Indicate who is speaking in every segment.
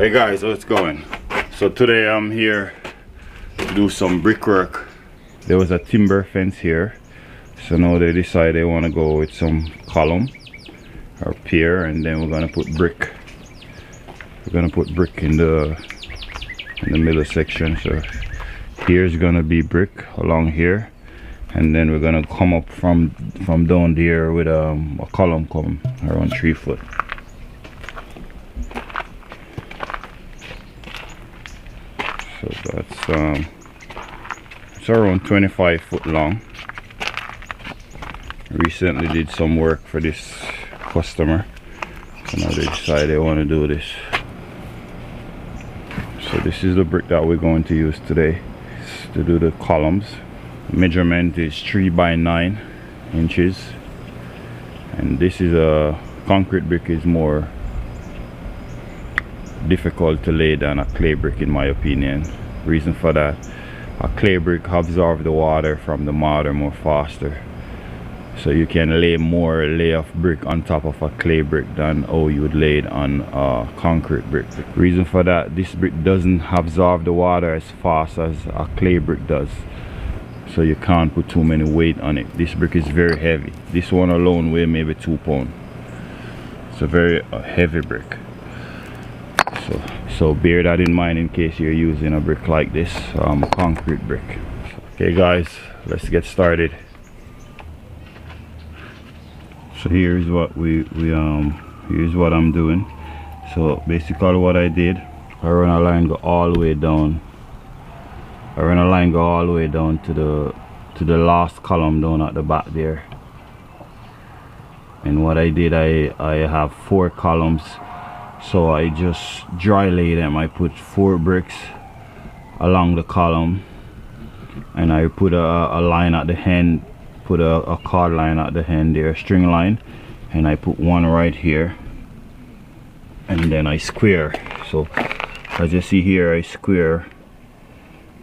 Speaker 1: Hey guys, how's it going? So today I'm here to do some brickwork. There was a timber fence here. So now they decide they want to go with some column or pier and then we're gonna put brick. We're gonna put brick in the in the middle section. So here's gonna be brick along here and then we're gonna come up from from down there with um, a column come around three foot so that's um it's around 25 foot long. Recently did some work for this customer now they decide they want to do this. So this is the brick that we're going to use today. To do the columns. Measurement is 3 by 9 inches. And this is a concrete brick is more difficult to lay than a clay brick in my opinion reason for that. A clay brick absorbs the water from the mortar more faster. So you can lay more lay of brick on top of a clay brick than how you would lay it on a concrete brick. Reason for that this brick doesn't absorb the water as fast as a clay brick does. So you can't put too many weight on it. This brick is very heavy. This one alone weigh maybe two pound. It's a very uh, heavy brick so bear that in mind in case you're using a brick like this um concrete brick. Okay guys let's get started. So here's what we we um here's what i'm doing. So basically what i did i run a line go all the way down. I run a line go all the way down to the to the last column down at the back there. And what I did I I have four columns so I just dry lay them. I put four bricks along the column and I put a, a line at the end put a, a cord line at the end there string line and I put one right here and then I square. So as you see here I square.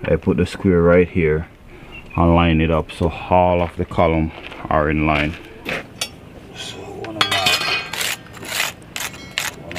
Speaker 1: I put the square right here and line it up so all of the column are in line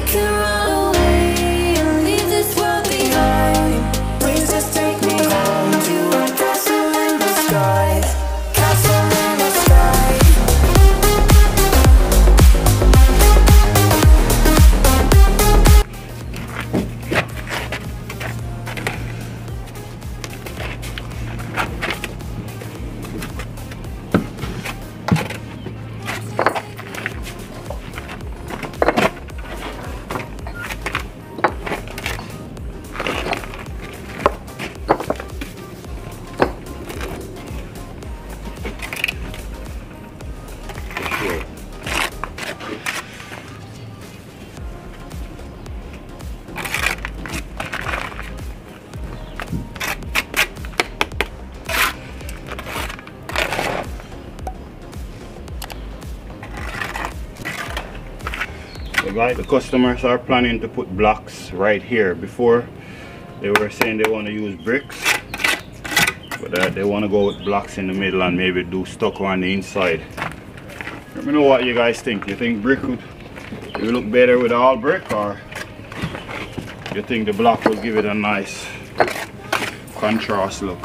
Speaker 1: we can run customers are planning to put blocks right here. Before they were saying they want to use bricks but uh, they want to go with blocks in the middle and maybe do stucco on the inside. Let me know what you guys think. You think brick would look better with all brick or you think the block will give it a nice contrast look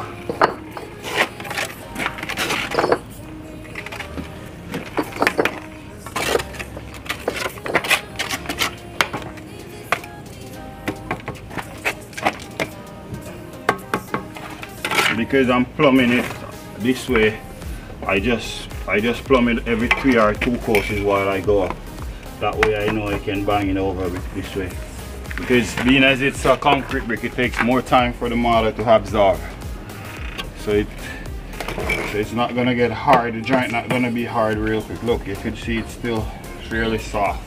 Speaker 1: because I'm plumbing it this way. I just I just plumb it every three or two courses while I go. Up that way I know I can bang it over this way. Because being as it's a concrete brick it takes more time for the mortar to absorb. So it so it's not gonna get hard. The joint not gonna be hard real quick. Look you can see it's still fairly soft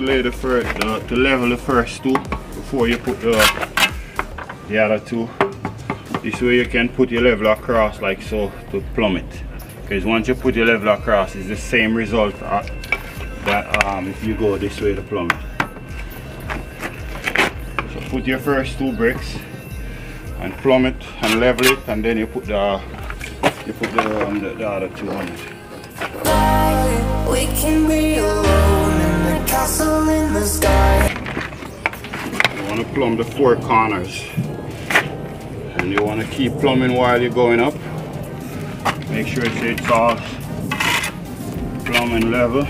Speaker 1: to lay the first uh, to level the first two before you put the the other two. This way you can put your level across like so to plumb it because once you put your level across it's the same result uh, that um, if you go this way to plumb it so put your first two bricks and plumb it and level it and then you put the you put the, um, the, the other two on it. We can be alone castle in the sky. You want to plumb the four corners. And you want to keep plumbing while you're going up. Make sure it's all plumbing level.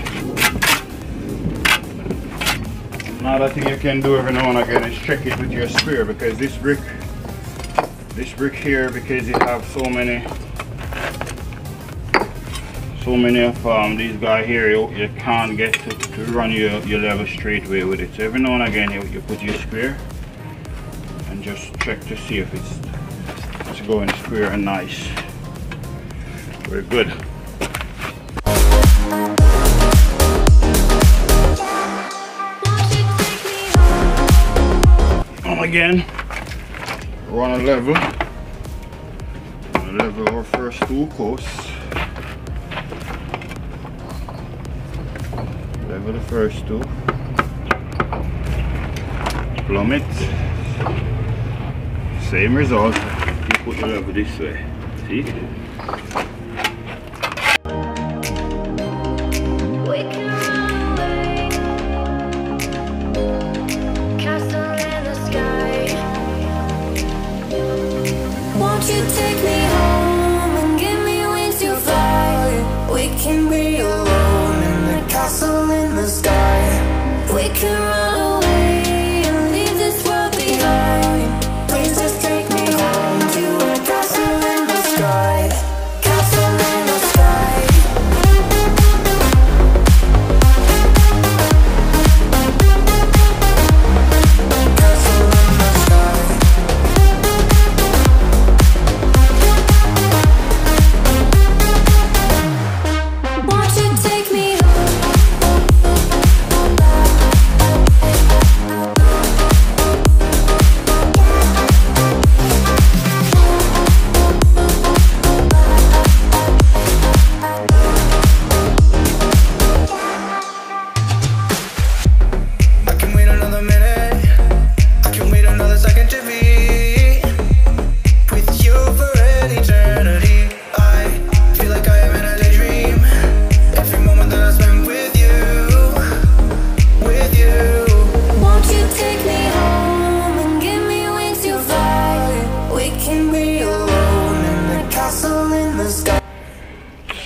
Speaker 1: Another thing you can do every now and again is check it with your spear because this brick this brick here because it have so many so many of um, these guys here you, you can't get to, to run your, your level straight away with it. So every now and again you, you put your square and just check to see if it's it's going square and nice. Very good. On again. Run a level. Level our first two coasts level the first two. Plummet same result. You put it over this way. See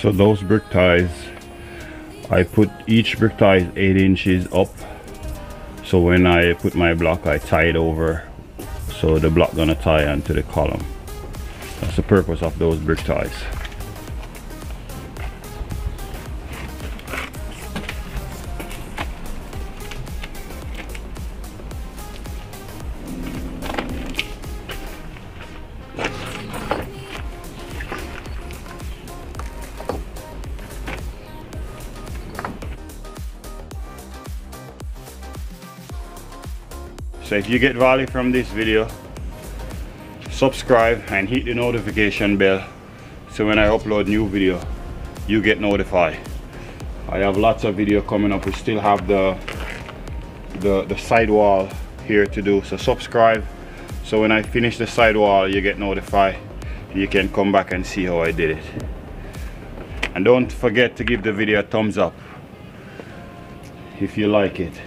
Speaker 1: so those brick ties I put each brick tie 8 inches up. So when I put my block I tie it over. So the block gonna tie onto the column. That's the purpose of those brick ties so if you get value from this video subscribe and hit the notification bell so when I upload new video you get notified. I have lots of video coming up. We still have the the the sidewall here to do. So subscribe. So when I finish the sidewall you get notified. You can come back and see how I did it. And don't forget to give the video a thumbs up if you like it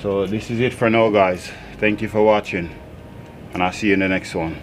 Speaker 1: so this is it for now guys. Thank you for watching and I'll see you in the next one